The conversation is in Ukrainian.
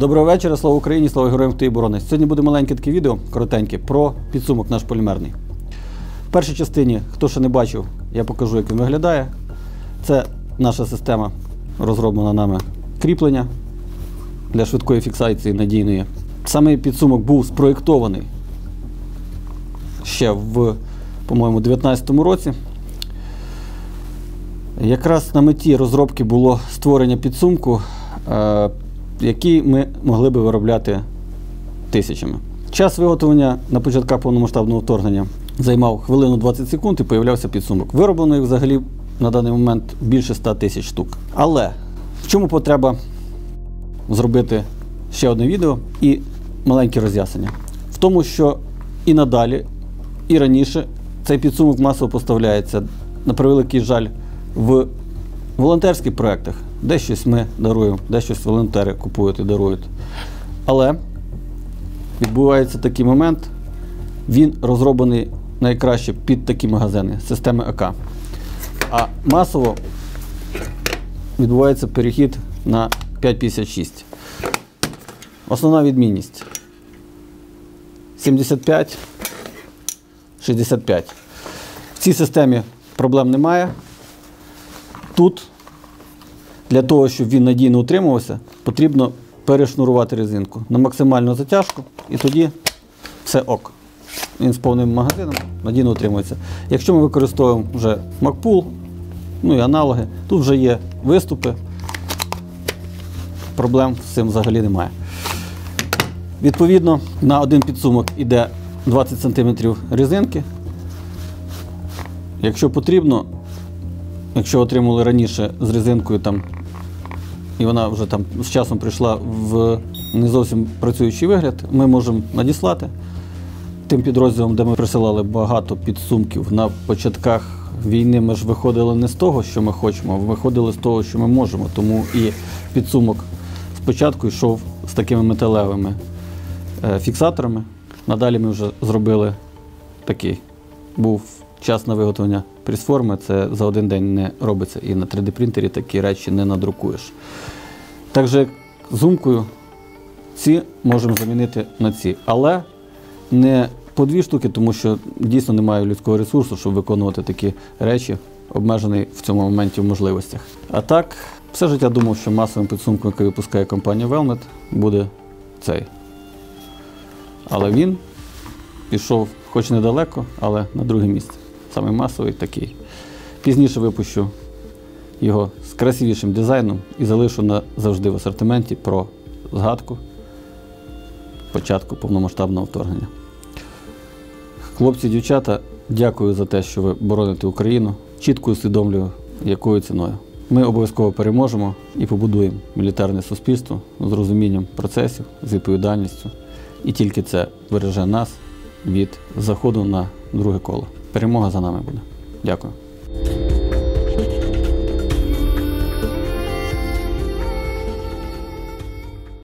Доброго вечора, слава Україні, слава героям тієї оборони. Сьогодні буде маленьке таке відео, коротеньке, про підсумок наш полімерний. В першій частині, хто ще не бачив, я покажу, як він виглядає. Це наша система, розроблена нами кріплення для швидкої фіксації надійної. Саме підсумок був спроєктований ще в, по-моєму, 2019 році. Якраз на меті розробки було створення підсумку, який ми могли би виробляти тисячами. Час виготовлення на початках повномасштабного вторгнення займав хвилину 20 секунд і появлявся підсумок. Вироблено їх взагалі на даний момент більше 100 тисяч штук. Але в чому потреба зробити ще одне відео і маленьке роз'яснення? В тому, що і надалі, і раніше цей підсумок масово поставляється, на превеликий жаль, в волонтерських проєктах. Де ми даруємо, де щось волонтери купують і дарують. Але відбувається такий момент, він розроблений найкраще під такі магазини системи АК. А масово відбувається перехід на 5,56. Основна відмінність 75, 65. В цій системі проблем немає. Тут для того, щоб він надійно утримувався, потрібно перешнурувати резинку на максимальну затяжку і тоді все ок. Він з повним магазином надійно утримується. Якщо ми використовуємо вже MacPool, ну і аналоги, тут вже є виступи, проблем з цим взагалі немає. Відповідно, на один підсумок йде 20 см резинки. Якщо потрібно, якщо отримали раніше з резинкою там, і вона вже там з часом прийшла в не зовсім працюючий вигляд, ми можемо надіслати тим підрозділам, де ми присилали багато підсумків на початках війни. Ми ж виходили не з того, що ми хочемо, а виходили з того, що ми можемо. Тому і підсумок спочатку йшов з такими металевими е, фіксаторами. Надалі ми вже зробили такий. Був час на виготовлення пресформи, це за один день не робиться. І на 3D-принтері такі речі не надрукуєш. Також зумкою ці можемо замінити на ці. Але не по дві штуки, тому що дійсно немає людського ресурсу, щоб виконувати такі речі, обмежений в цьому моменті в можливостях. А так, все життя думав, що масовим підсумком, який випускає компанія Velmet, буде цей. Але він пішов, хоч недалеко, але на друге місце. Саме масовий такий. Пізніше випущу його з красивішим дизайном і залишу назавжди в асортименті про згадку початку повномасштабного вторгнення. Хлопці, дівчата, дякую за те, що ви бороните Україну. Чітко усвідомлюю, якою ціною. Ми обов'язково переможемо і побудуємо мілітарне суспільство з розумінням процесів, з відповідальністю. І тільки це береже нас від заходу на друге коло. Перемога за нами буде. Дякую.